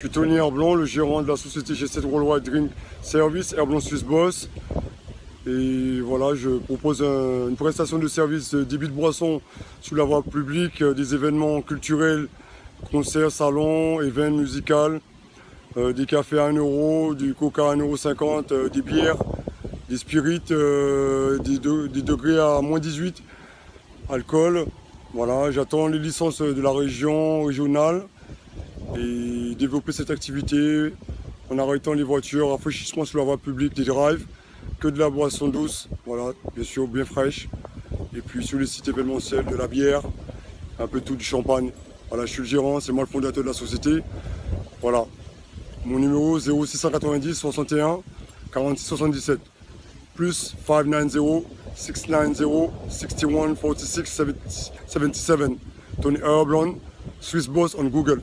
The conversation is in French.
Je suis Tony Herblon, le gérant de la société G7 Worldwide Drink Service, Herblon Swiss Boss. Et voilà, je propose une prestation de service débit de boissons sous la voie publique, euh, des événements culturels, concerts, salons, événements musicaux, euh, des cafés à 1 euro, du coca à 1,50 euro, des bières, des spirites, des, des, degrés à moins 18, alcool. Voilà, j'attends les licences de la région régionale et développer cette activité en arrêtant les voitures, rafraîchissement sur la voie publique, des drives, que de la boisson douce, voilà, bien sûr bien fraîche. Et puis sur les sites événementiels, de la bière, un peu tout du champagne. Voilà, je suis le gérant, c'est moi le fondateur de la société. Voilà. Mon numéro 0690 61 46 77 plus 590 690 61 46 77 Tony Herblon, Swiss Boss on Google.